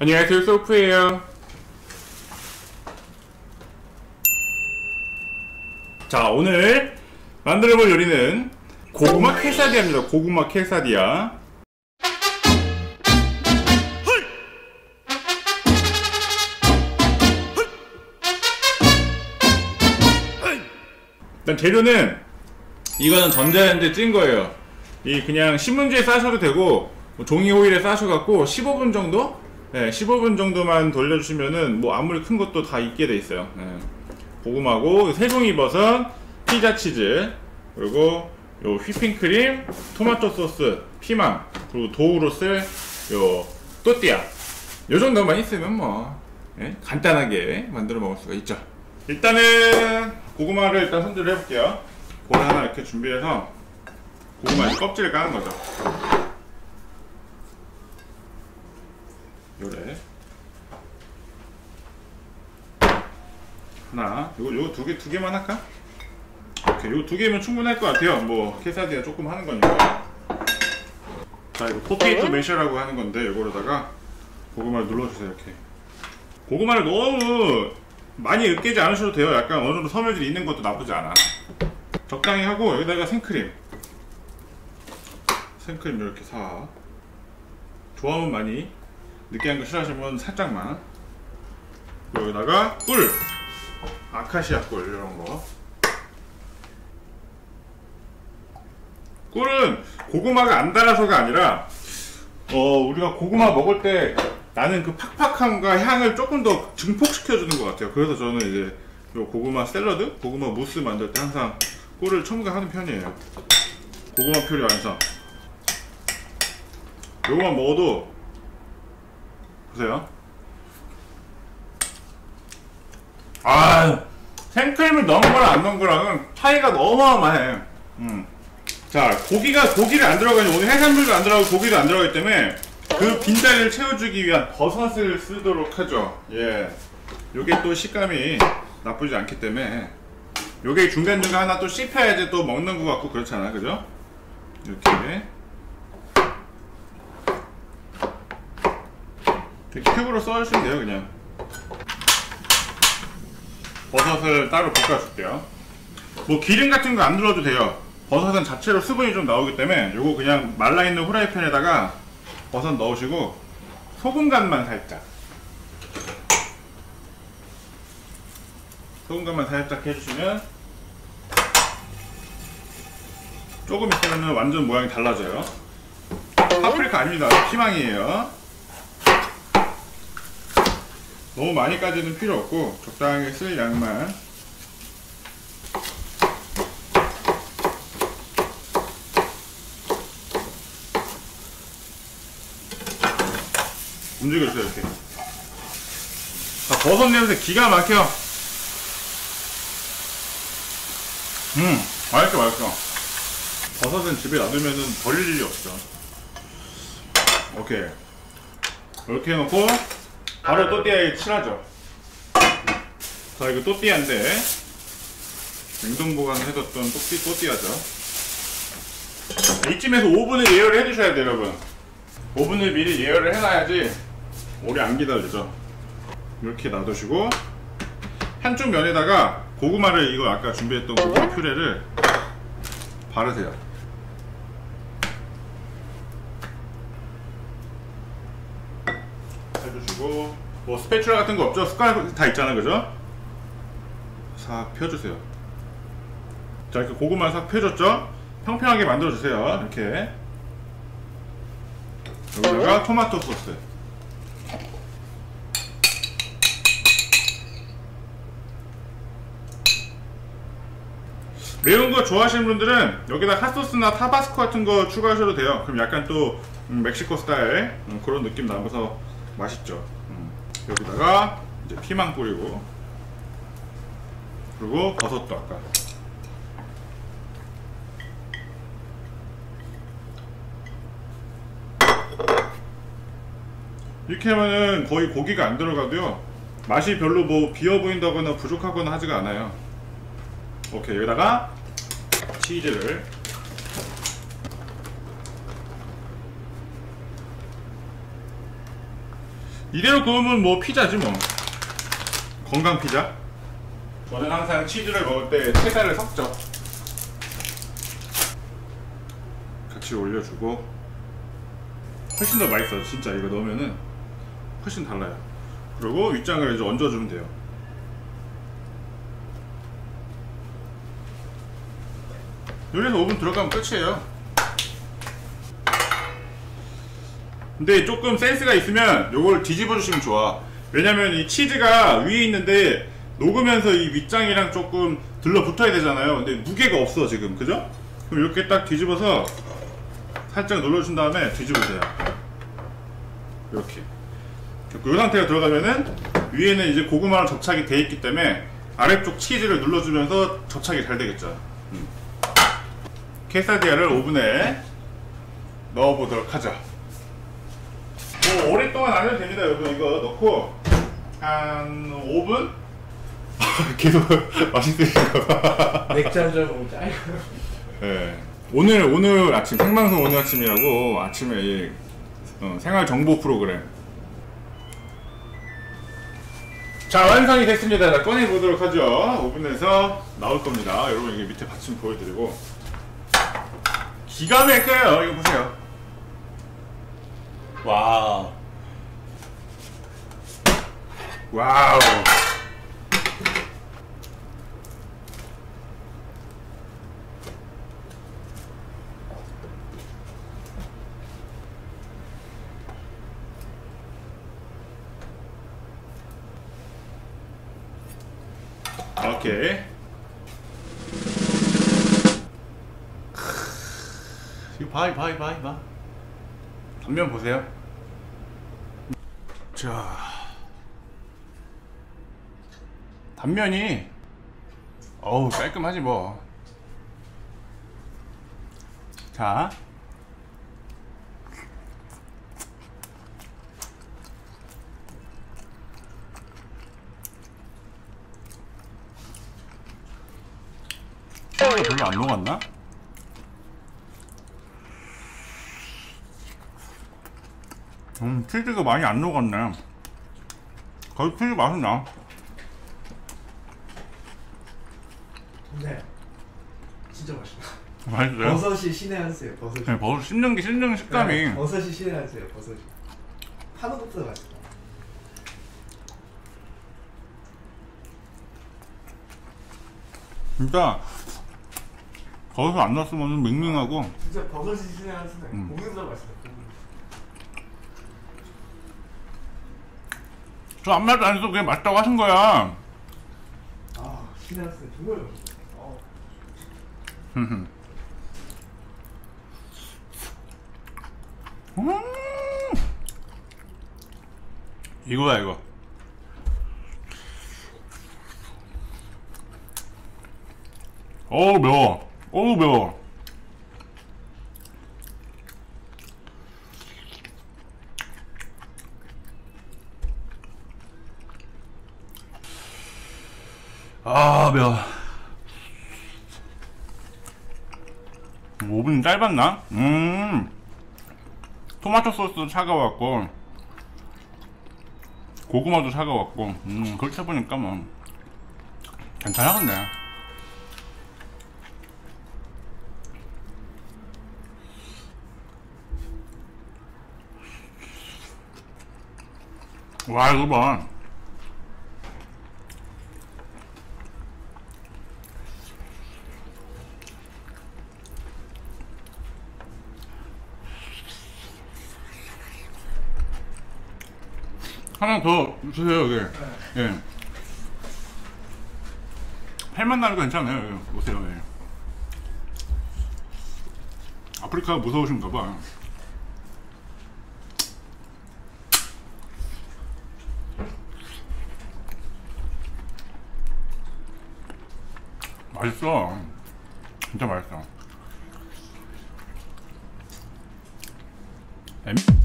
안녕하세요 소프예요. 자 오늘 만들어볼 요리는 고구마 켈사디아입니다. 고구마 켈사디아. 일단 재료는 이거는 전자레인지에 찐 거예요. 이 그냥 신문지에 싸셔도 되고 뭐 종이 호일에 싸셔갖고 15분 정도? 네, 15분 정도만 돌려주시면은 뭐 아무리 큰 것도 다 익게 돼 있어요. 네. 고구마고 새송이 버섯, 피자 치즈, 그리고 요 휘핑크림, 토마토 소스, 피망, 그리고 도우로 쓸 요 또띠아. 요 정도만 있으면 뭐 네? 간단하게 만들어 먹을 수가 있죠. 일단은 고구마를 일단 손질을 해볼게요. 볼 하나 이렇게 준비해서 고구마 껍질을 까는 거죠. 요래. 하나. 요거 요거 두개 두 개만 할까? 오케이 요거 두 개면 충분할 것 같아요. 뭐 케사디아 조금 하는 거니까. 자 이거 포테이토 메셔라고 하는 건데 요거로다가 고구마를 눌러주세요 이렇게. 고구마를 너무 많이 으깨지 않으셔도 돼요. 약간 어느 정도 섬유질이 있는 것도 나쁘지 않아. 적당히 하고 여기다가 생크림. 생크림 이렇게 사. 좋아하면 많이 느끼한 거 싫어하시면 살짝만. 여기다가 꿀. 아카시아 꿀 이런 거. 꿀은 고구마가 안 달아서가 아니라 어 우리가 고구마 먹을 때 나는 그 팍팍함과 향을 조금 더 증폭시켜 주는 것 같아요. 그래서 저는 이제 요 고구마 샐러드 고구마 무스 만들 때 항상 꿀을 첨가하는 편이에요. 고구마 퓨리 완성. 요거만 먹어도 보세요. 아, 생크림을 넣은 거랑 안 넣은 거랑은 차이가 어마어마해. 음. 자, 고기가, 고기를 안 들어가니, 오늘 해산물도 안 들어가고 고기도 안 들어가기 때문에 그 빈자리를 채워주기 위한 버섯을 쓰도록 하죠. 예. 요게 또 식감이 나쁘지 않기 때문에 요게 중간중간 하나 또 씹혀야지 또 먹는 것 같고 그렇잖아. 그죠? 이렇게. 큐브로 썰어주시면 돼요 그냥. 버섯을 따로 볶아줄게요. 뭐 기름 같은 거 안 눌러도 돼요. 버섯은 자체로 수분이 좀 나오기 때문에 요거 그냥 말라있는 후라이팬에다가 버섯 넣으시고 소금 간만 살짝. 소금 간만 살짝 해주시면 조금 있으면 완전 모양이 달라져요. 파프리카 아닙니다. 피망이에요 너무 많이까지는 필요 없고 적당하게 쓸 양만. 움직여주세요 이렇게. 자 버섯 냄새 기가 막혀. 음 맛있어 맛있어. 버섯은 집에 놔두면은 버릴 일이 없죠 오케이. 이렇게 해놓고 바로 또띠아에 칠하죠? 자 이거 또띠아인데 냉동 보관해뒀던 또띠, 또띠아죠? 이쯤에서 오븐을 예열을 해주셔야 돼요 여러분. 오븐을 미리 예열을 해놔야지 오래 안 기다리죠? 이렇게 놔두시고 한쪽 면에다가 고구마를 이거 아까 준비했던 고구마 퓨레를 바르세요 해주시고 뭐 스패츄라 같은 거 없죠? 숟가락 다 있잖아 그죠? 싹 펴주세요 자 이렇게 고구마 싹 펴줬죠? 평평하게 만들어주세요 이렇게 여기다가 토마토 소스 매운 거 좋아하시는 분들은 여기다 핫소스나 타바스코 같은 거 추가하셔도 돼요 그럼 약간 또 음, 멕시코 스타일 음, 그런 느낌 나면서 맛있죠? 음. 여기다가 이제 피망 뿌리고 그리고 버섯도 아까. 이렇게 하면은 거의 고기가 안 들어가도요 맛이 별로 뭐 비어 보인다거나 부족하거나 하지가 않아요. 오케이 여기다가 치즈를 이대로 구우면 뭐 피자지 뭐. 건강 피자? 저는 항상 치즈를 먹을 때 채살을 섞죠. 같이 올려주고. 훨씬 더 맛있어 진짜. 이거 넣으면은 훨씬 달라요. 그리고 윗장을 이제 얹어주면 돼요. 여기서 5분 들어가면 끝이에요 근데 조금 센스가 있으면 요걸 뒤집어 주시면 좋아. 왜냐면 이 치즈가 위에 있는데 녹으면서 이 윗장이랑 조금 들러붙어야 되잖아요. 근데 무게가 없어 지금. 그죠? 그럼 이렇게 딱 뒤집어서 살짝 눌러준 다음에 뒤집으세요. 이렇게. 이 상태가 들어가면은 위에는 이제 고구마랑 접착이 돼 있기 때문에 아래쪽 치즈를 눌러주면서 접착이 잘 되겠죠. 음. 케사디아를 오븐에 넣어보도록 하죠 뭐 오랫동안 안 해도 됩니다 여러분 이거 넣고 한 5분? 계속 맛있으신가 봐 맥주 한잔 먹자. 예. 오늘 오늘 아침 생방송 오늘 아침이라고 아침에 이, 어, 생활 정보 프로그램. 자 완성이 됐습니다. 자, 꺼내 보도록 하죠. 오븐에서 나올 겁니다. 여러분 이게 밑에 받침 보여드리고 기가 막혀요. 이거 보세요. 와우. 와우. 오케이. 이 단면 보세요. 자, 단면이 어우 깔끔하지 뭐. 자. 치즈가 별로 안 녹았나? 음, 치즈가 많이 안 녹았네. 거의 치즈 맛은 나. 네. 진짜 맛있다. 맛있어요? 버섯이 신의 한 수예요. 버섯이. 네, 버섯 씹는 게 씹는 식감이. 네, 버섯이 신의 한 수예요. 버섯이. 파는 것보다 맛있다. 진짜 버섯 안 넣었으면 밍밍하고 진짜 버섯이 신의 한 수네. 음. 고기보다 맛있다. 고기. 저 아무 말도 안 해서 그냥 맛있다고 하신 거야. 아 수네. 정말 맛있다. 어. 음. 이거야 이거. 어우 매워. 어우 매워. 아 매워. 5분 짧았나? 음 토마토 소스도 차가웠고 고구마도 차가웠고 음 그렇게 보니까 뭐 괜찮아 근데 와 이거 봐 하나 더 주세요 여기 예 팔만 나는 거 괜찮아요 여기 오세요 예. 아프리카가 무서우신가 봐. 맛있어. 진짜 맛있어. 엠-